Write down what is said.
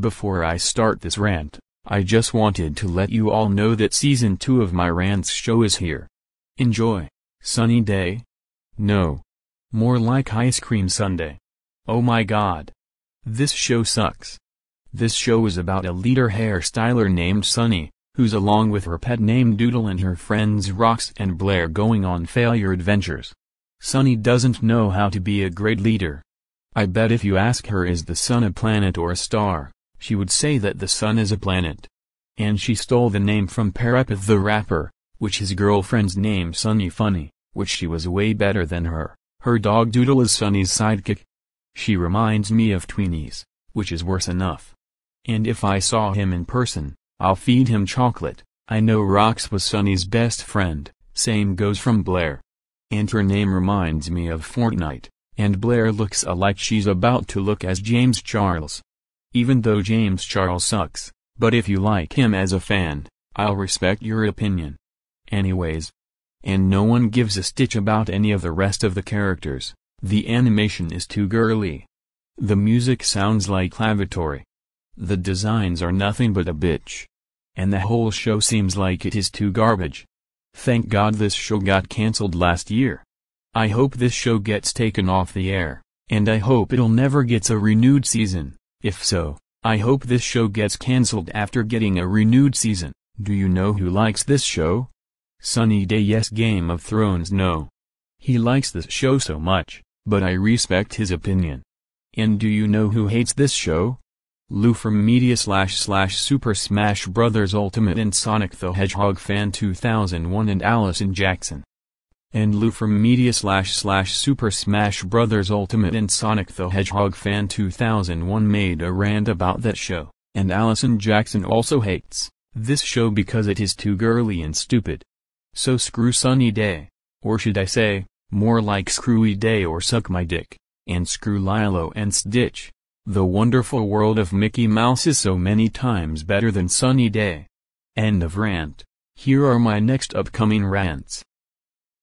Before I start this rant, I just wanted to let you all know that season 2 of my rants show is here. Enjoy. Sunny day? No. More like ice cream sundae. Oh my god. This show sucks. This show is about a leader hairstyler named Sunny, who's along with her pet named Doodle and her friends Rox and Blair going on failure adventures. Sunny doesn't know how to be a great leader. I bet if you ask her is the sun a planet or a star, she would say that the sun is a planet. And she stole the name from PaRappa the rapper, which his girlfriend's name Sunny Funny, which she was way better than her. Her dog Doodle is Sunny's sidekick. She reminds me of Tweenies, which is worse enough. And if I saw him in person, I'll feed him chocolate. I know Rox was Sunny's best friend, same goes from Blair. And her name reminds me of Fortnite, and Blair looks alike she's about to look as James Charles. Even though James Charles sucks, but if you like him as a fan, I'll respect your opinion. Anyways. And no one gives a stitch about any of the rest of the characters, the animation is too girly. The music sounds like lavatory. The designs are nothing but a bitch. And the whole show seems like it is too garbage. Thank God this show got cancelled last year. I hope this show gets taken off the air, and I hope it'll never gets a renewed season. If so, I hope this show gets cancelled after getting a renewed season. Do you know who likes this show? Sunny Day yes Game of Thrones no. He likes this show so much, but I respect his opinion. And do you know who hates this show? Lou from Media slash slash Super Smash Bros. Ultimate and Sonic the Hedgehog fan 2001 and Allison Jackson. And Lou from Media slash slash Super Smash Bros. Ultimate and Sonic the Hedgehog fan 2001 made a rant about that show, and Allison Jackson also hates this show because it is too girly and stupid. So screw Sunny Day, or should I say, more like Screwy Day or Suck My Dick, and screw Lilo and Stitch. The wonderful world of Mickey Mouse is so many times better than Sunny Day. End of rant. Here are my next upcoming rants.